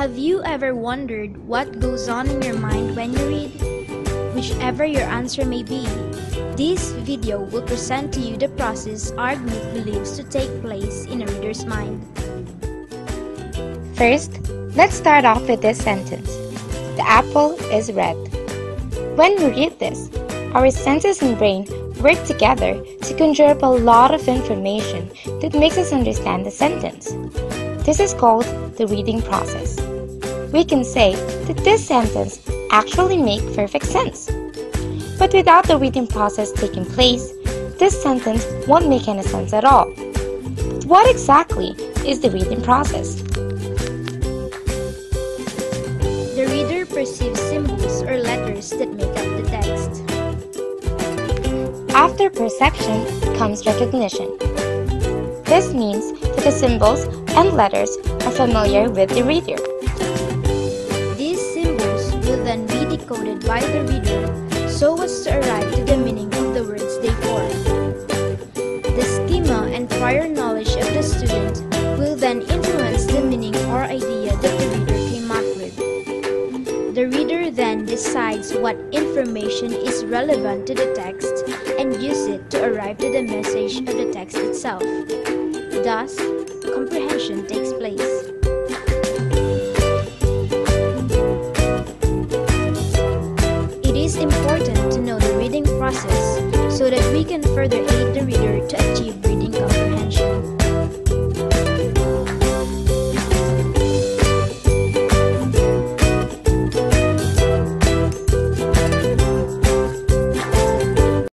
ever wondered what goes on in your mind when you read? Whichever your answer may be, this video will present to you the process our group believes to take place in a reader's mind. First, let's start off with this sentence. The apple is red. When we read this, our senses and brain work together to conjure up a lot of information that makes us understand the sentence. This is called the reading process. We can say that this sentence actually makes perfect sense. But without the reading process taking place, this sentence won't make any sense at all. What exactly is the reading process? The reader perceives symbols or letters that make up the text. After perception comes recognition. This means the symbols and letters are familiar with the reader. These symbols will then be decoded by the reader so as to arrive to the meaning of the words they form. The schema and prior knowledge of the student will then influence the meaning or idea that the reader came up with. The reader then decides what information is relevant to the text and use it to arrive to the message of the text itself. Thus, comprehension takes place. It is important to know the reading process so that we can further aid the reader to achieve reading comprehension.